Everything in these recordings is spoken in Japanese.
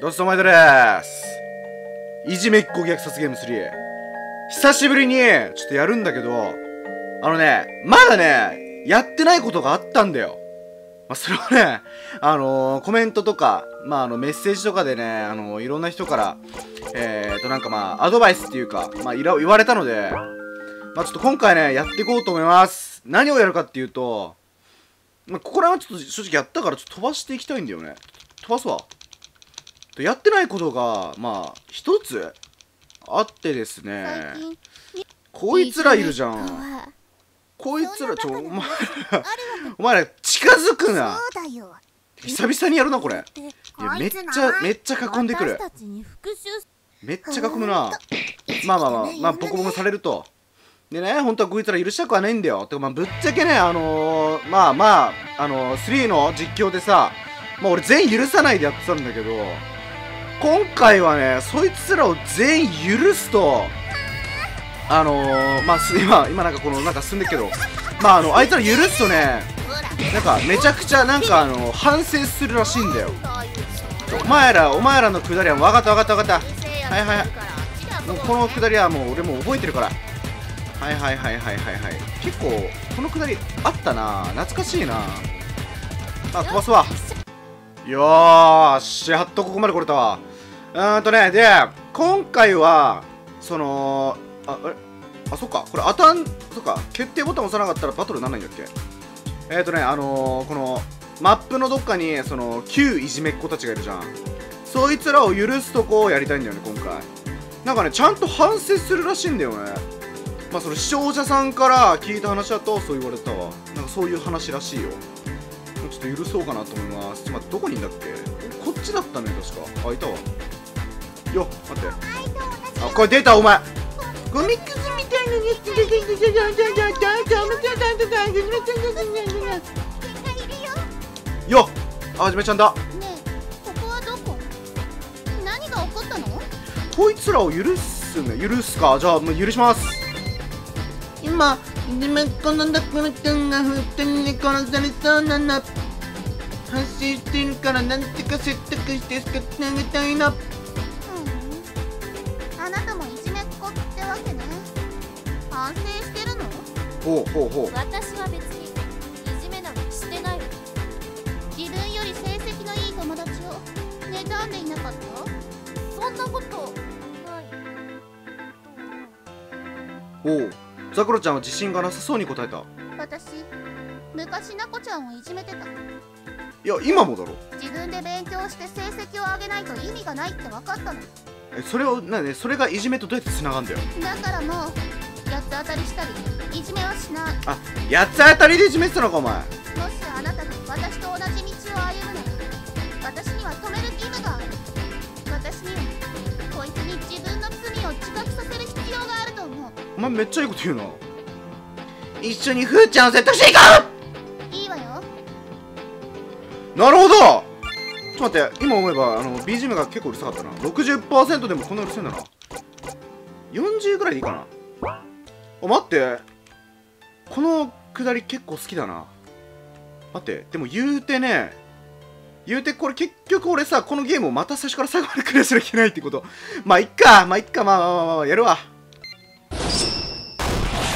どうぞお前でーす。いじめっ子虐殺ゲーム3久しぶりにちょっとやるんだけどあのねまだねやってないことがあったんだよ。まあ、それはね、あのー、コメントとか、まあ、あの、メッセージとかでね、あのー、いろんな人から、えーと、なんかまあ、アドバイスっていうか、まあ、いら、言われたので、まあ、ちょっと今回ね、やっていこうと思います。何をやるかっていうと、まあ、ここら辺はちょっと正直やったから、ちょっと飛ばしていきたいんだよね。飛ばすわ。やってないことが、まあ、一つあってですね、こいつらいるじゃん。こいつらちょお前らお前ら近づくな。久々にやるなこれ。いやめっちゃめっちゃ囲んでくる。めっちゃ囲むな。まあまあまあまあボコボコされるとでね本当はこいつら許したくはないんだよてかまあぶっちゃけねあのー、まあまああのー、3の実況でさまあ俺全員許さないでやってたんだけど今回はねそいつらを全員許すとあのー、まあ、今、今なんかこの、なんか進んでるけど、まあ、あの、あいつら許すとね、なんか、めちゃくちゃ、なんか、あの、反省するらしいんだよ。お前ら、お前らのくだりは、分かった分かった分かった。はいはいはい。もう、このくだりはもう、俺もう覚えてるから。はいはいはいはいはいはい。結構、このくだり、あったな懐かしいなあ、飛ばすわ。よーし、やっとここまで来れたわ。うーんとね、で、今回は、その、あ、あれ？あ、そっか。これ当たん、そっか。決定ボタン押さなかったらバトルなんないんだっけ？えっ、ー、とね、あのー、この、マップのどっかに、その、旧いじめっ子たちがいるじゃん。そいつらを許すとこをやりたいんだよね、今回。なんかね、ちゃんと反省するらしいんだよね。まあ、その視聴者さんから聞いた話だと、そう言われたわ。なんかそういう話らしいよ。ちょっと許そうかなと思います。ちょっと待って、どこにいんだっけ？こっちだったね、確か？あ、いたわ。よ、待って。あ、これ出た、お前ゴミくずみたいなやつでよあはじめちゃんだねえここはどこ何が起こったのこいつらを許すね許すかじゃあもう許します今いじめっ子のだくらくんが普通に殺されそうなの。反省してるからなんとか説得して救ってあげたいなほうほうほう。私は別にいじめなどしてないわ自分より成績のいい友達を妬んでいなかった？そんなことない。おうさくらちゃんは自信がなさそうに答えた。私昔なこちゃんをいじめてた。いや今もだろ。自分で勉強して成績を上げないと意味がないって分かったの。えそれをなねそれがいじめとどうやってつながんだよ。だからもう八つ当たりしたりいじめはしない。あ八つ当たりでいじめてたのかお前。もしあなたが私と同じ道を歩むなら私には止める義務がある。私にはこいつに自分の罪を自覚させる必お前めっちゃいいこと言うな。一緒にふーちゃんを説得していこう！いいわよ。なるほど。ちょっと待って今思えばあの BGM が結構うるさかったな。60%でもこんなうるせえんだな。40ぐらいでいいかな。あ待って。このくだり結構好きだな。待ってでも言うてね。言うてこれ結局俺さこのゲームをまた最初から最後までクリアしなきゃいけないってこと。まあいっか。まあいっか。まあまあまあまあやるわ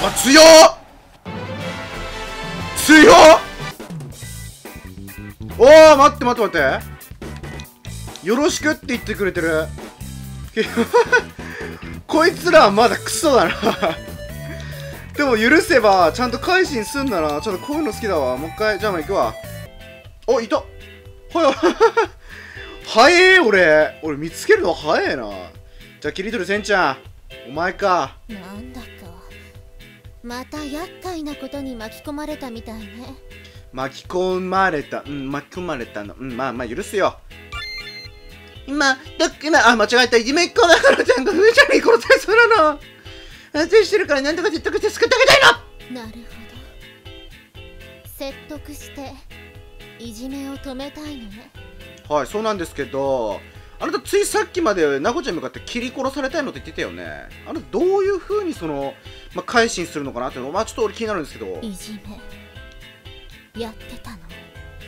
あ強っ。強っ。おお待って待って待って。よろしくって言ってくれてる。こいつらはまだクソだな。でも許せばちゃんと改心すんなちょっとこういうの好きだわ。もう一回じゃあまあ行くわ。おいた。はい。早え俺。俺見つけるの早えな。じゃあキリトルせんちゃん。お前か。なんだかまた厄介なことに巻き込まれたみたいね。巻き込まれた。うん巻き込まれたの。うんまあまあ許すよ。今どっ今あ間違えた。いじめっ子だからちゃんがふーちゃんに殺されそうなの。反省してるから何とか説得して救ってあげたいの。なるほど。説得していじめを止めたいのね。はいそうなんですけどあなたついさっきまでなこちゃんに向かって切り殺されたいのって言ってたよね。あなたどういうふうにその、まあ、改心するのかなっていうの。まあちょっと俺気になるんですけど。いじめ。やってたの。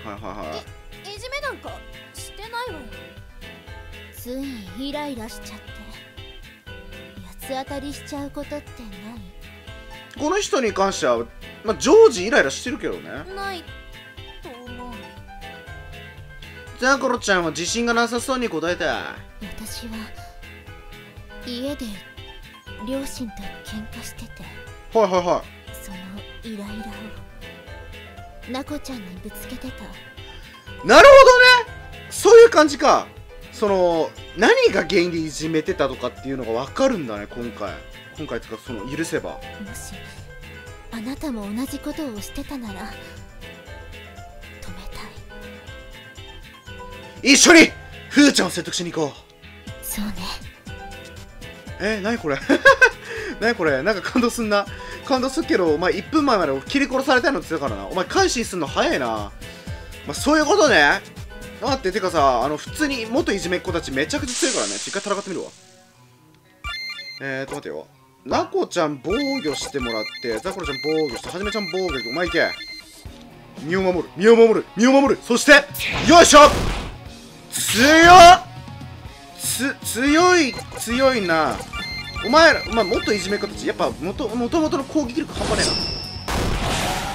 はいはいはい。いじめなんかしてないわ。よついイライラしちゃって。八つ当たりしちゃうことってこの人に関しては、まあ、常時イライラしてるけどね。ないと思う。ザコロちゃんは自信がなさそうに答えた何私は家で両親と喧嘩しててはいはいはそのイライラをナコちゃんにぶつけてた。いなるほどね。そういう感じか。その何が原因でいじめてたとかっていうのが分かるんだね今回。今回とかその許せば。もしあなたも同じことをしてたなら止めたい。一緒にふーちゃんを説得しに行こう。そうねえー、何これ？何これ？なんか感動すんな。感動するけどお前1分前まで切り殺されたのって言ったからな。お前改心すんの早いな。まあそういうことね。待っててかさあの普通に元いじめっ子たちめちゃくちゃ強いからね。一回戦ってみるわ。えーと待てよ。ナコちゃん防御してもらってザコロちゃん防御してはじめちゃん防御お前いけ。身を守る身を守る身を守る。そしてよいしょ。強っ！つ強い強いな。お前ら、まあ、もっといじめっ子たちやっぱもともともとの攻撃力半端ね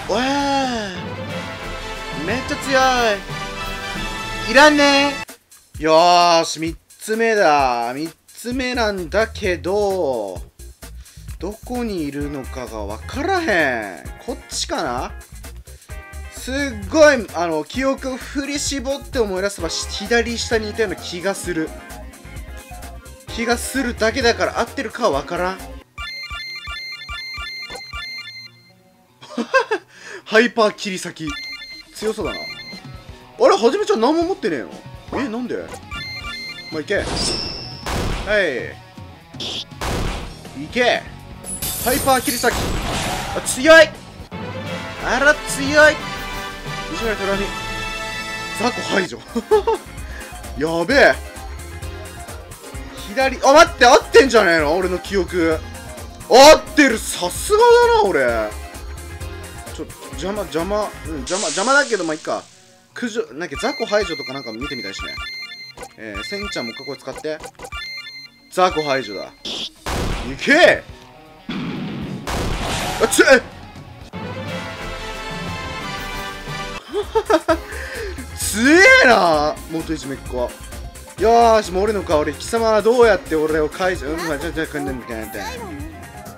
えな。おえめっちゃ強い。いらんねよーし3つ目だ。3つ目なんだけどどこにいるのかが分からへん。こっちかな？すっごいあの記憶を振り絞って思い出せば左下にいたような気がする。気がするだけだから合ってるかは分からん。ハイパー切り裂き。強そうだな。あれはじめちゃん何も持ってねえの？えなんで？まあ、いけ。はい。いけ。ハイパー切り裂き。あ強い。あら強い。西村虎美雑魚排除。やべえ。左あ待って合ってんじゃねえの？俺の記憶。合ってる。さすがだな俺。ちょ邪魔邪魔。うん邪魔邪魔だけどまあいっか。駆除なんか雑魚排除とかなんか見てみたいしね。えー、センちゃんもう一回こ使って。雑魚排除だ。いけ！あつえ！強えな元いじめっ子よーしもう俺の香り貴様はどうやって俺を解除？うんまあじゃじゃかんねんみたいな。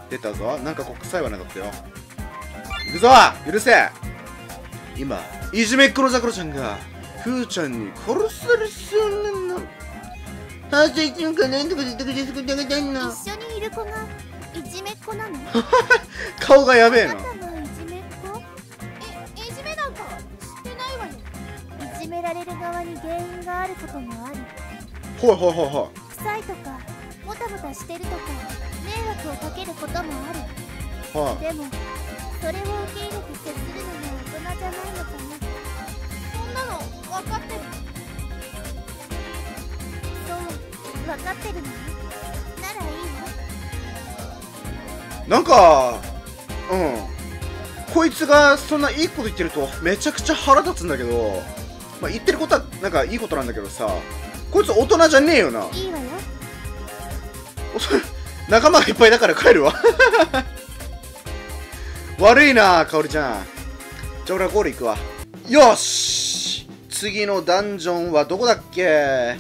出たぞ。なんかこ臭いはなかったよ。行くぞ許せ。今いじめっ子のザクロちゃんがふーちゃんに殺されそうなのあと一年間なんとかしてくれてあげたいの。一緒にいる子がいじめっ子なの？顔がやべえなあなたがいじめっ子？えいじめなんかしてないわよいじめられる側に原因があることもありほいほいほいほ臭いとかもたもたしてるとか迷惑をかけることもある。いはいでもそれを受け入れて接するのが大人じゃないのかな。そんなの分かってる。そう分かってるの？ならいいわなんかうん。こいつがそんないいこと言ってるとめちゃくちゃ腹立つんだけど、まあ、言ってることはなんかいいことなんだけどさこいつ大人じゃねえよな。いいわよ仲間がいっぱいだから帰るわ。悪いなかおりちゃん。じゃあ俺はゴール行くわ。よし！次のダンジョンはどこだっけ？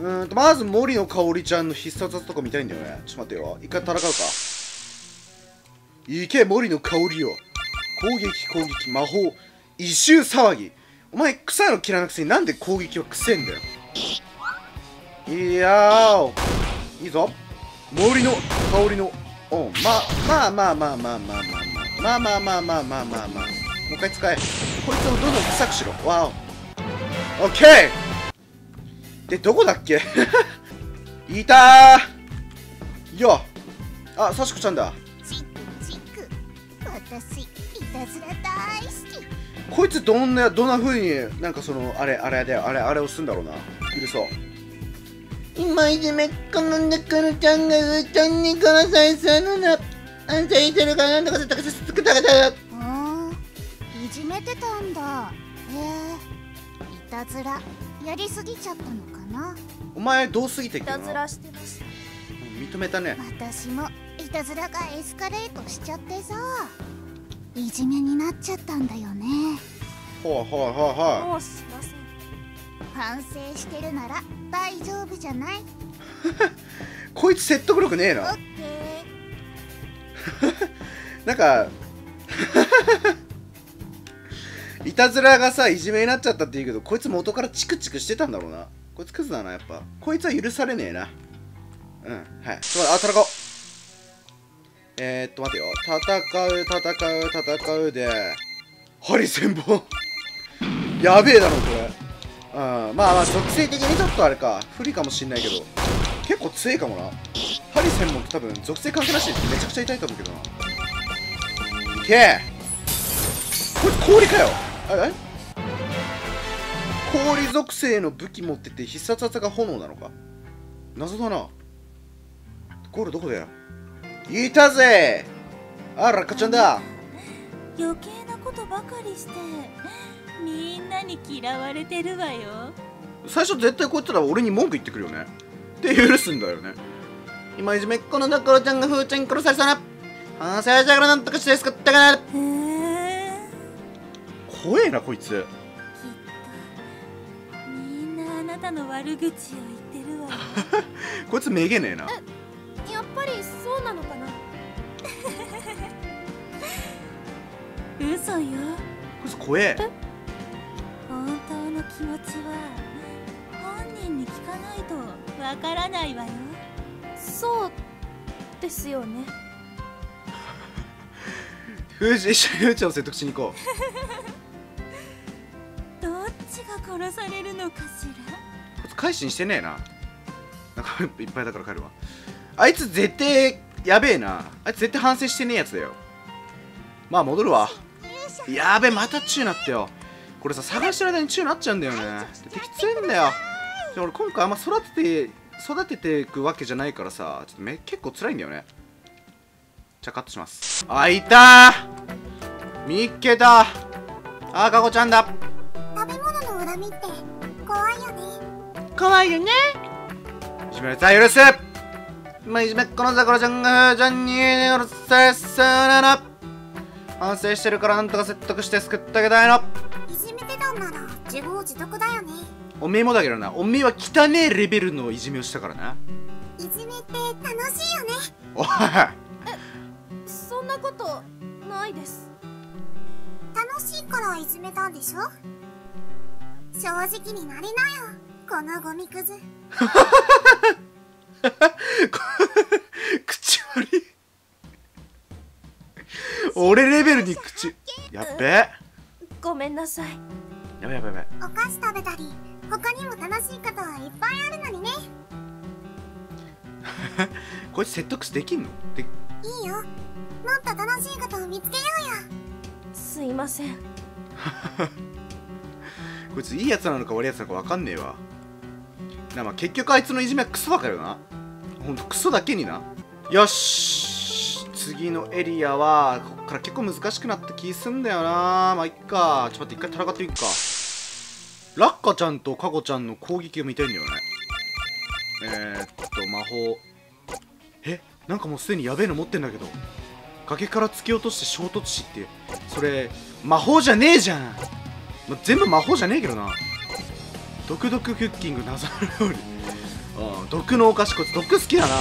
うーんとまず森のかおりちゃんの必殺技とか見たいんだよね。ちょっと待ってよ。一回戦うか。いけ森の香りよ攻撃攻撃魔法異臭騒ぎ。お前臭いの嫌いなくせになんで攻撃はくせえんだよ。いやー。いいぞ。森の香りのおままあまあまあまあまあまあまあまあまあまあまあまあまあもう一回使えこいつをどんどん臭くしろわおオッケーでどこだっけいたーよあさしこちゃんだチッチック私いたずら大好きこいつどんなどんな風になんかそのあれあれだよあれあれをするんだろうな許そう今いじめっ子のだからちゃんがうーちゃんに殺されそうなの。あんたいてるからなんとかせたかせつくたかたよあーいじめてたんだ。へえ。たずら。やりすぎちゃったのかな。お前どうすぎてっいけどなたずらしてました認めたね。私もいたずらがエスカレートしちゃってさ。いじめになっちゃったんだよね。ほいほいほいほもうしません反省してるなら大丈夫じゃない？い こいつ説得力ねえな。ケ なんか いたずらがさいじめになっちゃったって言うけどこいつ元からチクチクしてたんだろうな。こいつクズだなやっぱ。こいつは許されねえな。うんはい。ちょっと待ってあ戦おう。えー、っと待てよ。戦う戦う戦うでハリセンボン。やべえだろこれうん。まあまあ属性的にちょっとあれか。不利かもしんないけど。結構強いかもな。ハリセンボンって多分属性関係なしでめちゃくちゃ痛いと思うけどな。いけこいつ氷かよ。あえ氷属性の武器持ってて必殺技が炎なのか？謎だな。ゴールどこだよ？いたぜ。あラッカちゃんだ。余計なことばかりして。みんなに嫌われてるわよ。最初絶対こいつら俺に文句言ってくるよね。で許すんだよね。今いじめっ子のだからちゃんがふーちゃんに殺されそうな。反省者からなんとかして救ったかなへえ怖えなこいつ。きっとみんなあなたの悪口を言ってるわよ。こいつめげねえな。やっぱりそうなのかな？嘘よ。こいつ怖え。本当の気持ちは本人に聞かないとわからないわよ。そうですよね。一緒にふーちゃんを説得しに行こう。どっちが殺されるのかしこいつ改心してねえな。なんかいっぱいだから帰るわあいつ絶対やべえな。あいつ絶対反省してねえやつだよ。まあ戻るわ。やべえまたチューなってよこれさ探してる間にチューなっちゃうんだよね。で敵強いんだよで俺今回あんま育てて育てていくわけじゃないからさちょっとめ結構辛いんだよね。じゃあカットします。あいたー。見っけたあーかこちゃんだ。食べ物の恨みって怖いよね。怖いよね。いじめられたら許す。まあ、いじめっ子のザコラちゃんがふーちゃんに殺されそうなの。反省してるからなんとか説得して救ってあげたいのんなら自業自得だよね。おめえもだけどなおめえは汚ねえレベルのいじめをしたからな。いじめって楽しいよね。おい。そんなことないです。楽しいからいじめたんでしょ？正直になりなよこのゴミくず。口悪い。俺レベルに口。やっべ。えごめんなさいやべやべやべお菓子食べたり他にも楽しいことはいっぱいあるのにね。こいつ説得できんの？でいいよ。もっと楽しいことを見つけようよ。すいません。こいついいやつなのか悪いやつなのか分かんねえわ。なまあ結局あいつのいじめはクソだからな。ほんとクソだけにな。よし次のエリアはこっから結構難しくなった気すんだよな。まあいっか。ちょっと待って一回戦っていくかラッカちゃんとカゴちゃんの攻撃を見たいんだよね。えー、っと魔法。え？なんかもうすでにやべえの持ってんだけど。崖から突き落として衝突死って。それ魔法じゃねえじゃん。ま、全部魔法じゃねえけどな。毒毒クッキング謎の料理うん毒のお菓子こいつ毒好きだな。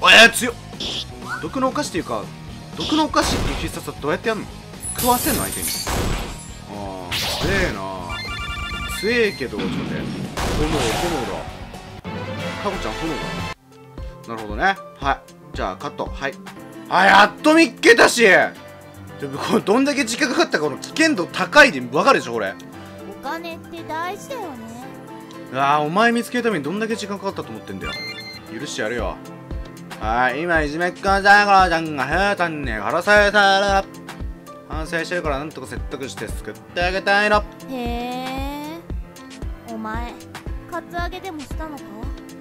おえー、強っ毒のお菓子っていうか毒のお菓子っていう必殺はどうやってやんの？食わせんの？相手に。ああ強えな。強えけどちょっと待って炎炎だ。カゴちゃん炎だ。なるほどね。はい。じゃあカット。はい。あやっと見っけたし。でもこれどんだけ時間かかったかこの危険度高いで分かるでしょこれ。お金って大事だよね。うわーお前見つけるためにどんだけ時間かかったと思ってんだよ。許してやるよ。はい。今いじめっ子のザコラちゃんがヘータンに殺された。ら反省してるからなんとか説得して救ってあげたいの。へえお前カツアゲでもしたのか？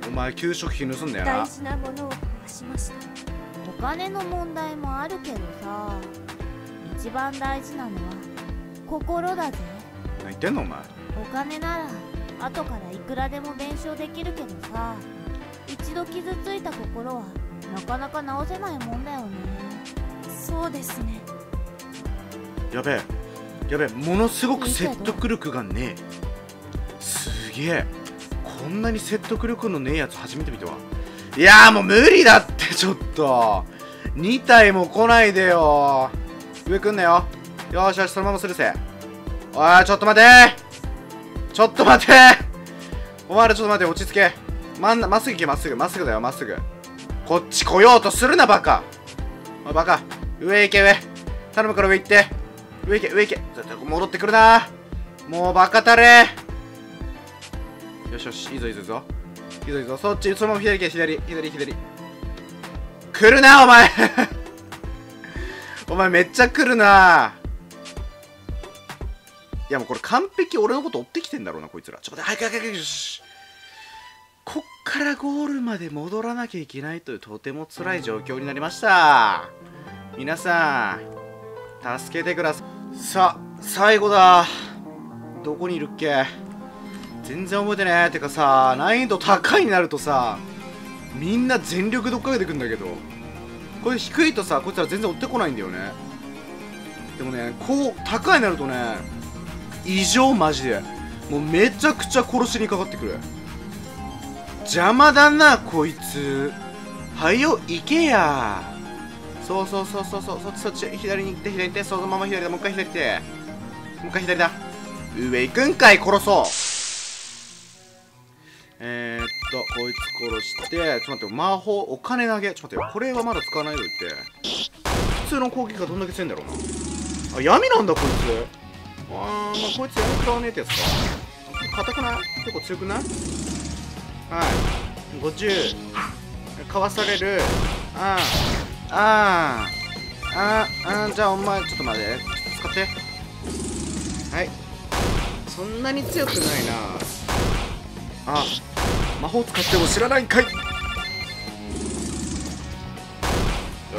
お前給食費盗んだよな。大事なものを壊しました。お金の問題もあるけどさ一番大事なのは心だぜ。何言っってんのお前。お金なら後からいくらでも弁償できるけどさ一度傷ついた心はなかなか直せないもんだよね。そうですね。やべえ。やべえ。ものすごく説得力がねえ。すげえ。こんなに説得力のねえやつ初めて見たわ。いやもう無理だってちょっと。2体も来ないでよ。上来んなよ。よしよしそのままするせおいちょっと待て。ちょっと待て。お前らちょっと待て落ち着け。まんまっすぐ行けまっすぐ。まっすぐだよまっすぐ。こっち来ようとするなバカ。おいバカ。上行け上。頼むから上行って。上行け上行け。戻ってくるな。もうバカたれ。よしよしいいぞいいぞいいぞ。いいぞいいぞ。そっちそのまま左行け左。左左。来るなお前。お前めっちゃ来るな。いやもうこれ完璧俺のこと追ってきてんだろうなこいつら。ちょっと待って早く早く早くよしこっからゴールまで戻らなきゃいけないというとても辛い状況になりました。皆さん助けてください。さあ最後だ。どこにいるっけ？全然覚えてねえてかさ難易度高いになるとさみんな全力で追っかけてくんだけどこれ低いとさこいつら全然追ってこないんだよね。でもねこう高いになるとね異常マジで。もうめちゃくちゃ殺しにかかってくる。邪魔だなこいつ。はよ行けや。そうそうそうそうそう。そっちそっち左に行って左に行ってそのまま左だ。もう一回左行って。もう一回左だ。上行くんかい殺そう。えー、っとこいつ殺してちょっと待って魔法お金投げ。ちょっと待ってこれはまだ使わないでおいて。普通の攻撃がどんだけ強いんだろうな。あ闇なんだこいつ。あーまあこいつ闇食らわねえってやつか。硬くない？結構強くない？はい。50かわされる。あー。あー。あー。あーじゃあお前ちょっと待って使って。はい。そんなに強くないな。あ。魔法使っても知らないんかい。よ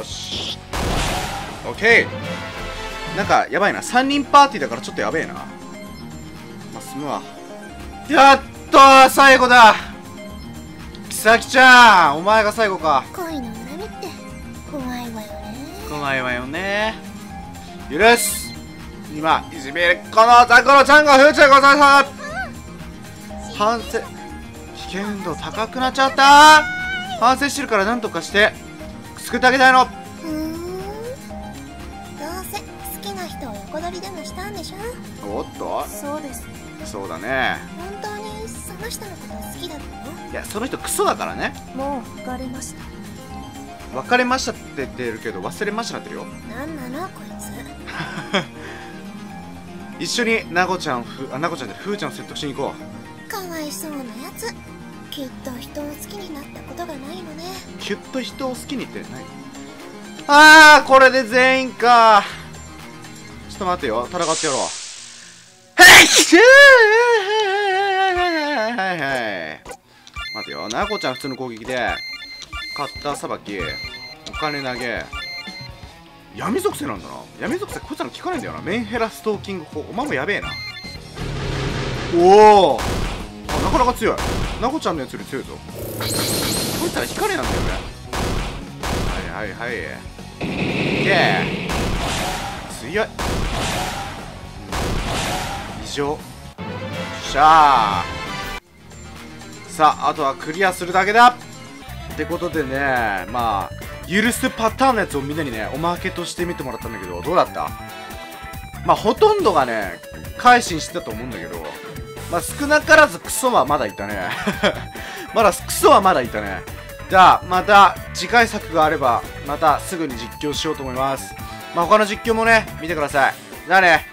し。オッケーなんかやばいな。3人パーティーだからちょっとやべえな。まあ済むわ。やっと最後だ。キサキちゃんお前が最後か。恋の恨みって。怖いわよね。怖いわよね。許す。今いじめるこのザコロちゃんが風ちゃんございます。反省危険度高くなっちゃった。反省してるからなんとかして。救ってあげたいの。ふーん。どうせ好きな人を横取りでもしたんでしょ？おっと。そうです。そうだね。本当にその人のこと好きだったの？いやその人クソだからね。もう別れました。別れましたって言ってるけど忘れましたってるよ。なんなのこいつ 一緒にナゴちゃんふあナゴちゃんでふーちゃんを説得しに行こう。かわいそうなやつ。きっと人を好きになったことがないのね。キュッと人を好きにって何？あーこれで全員か。ちょっと待ってよ。戦ってやろう。はいはいはいはい待てよ。なこちゃん普通の攻撃で。カッターさばき。お金投げ闇属性なんだな。闇属性こいつらの効かないんだよな。メンヘラストーキング法。お前もやべえな。おお。なかなか強い。なこちゃんのやつより強いぞ。こいつら光なんだよねはいはいはい。いけ強い。異常。よっしゃー。さああとはクリアするだけだ。ってことでねまあ許すパターンのやつをみんなにねおまけとして見てもらったんだけどどうだった？まあほとんどがね改心してたと思うんだけどまあ少なからずクソはまだいたね。まだクソはまだいたね。じゃあまた次回作があればまたすぐに実況しようと思います。まあ他の実況もね見てください。じゃあね。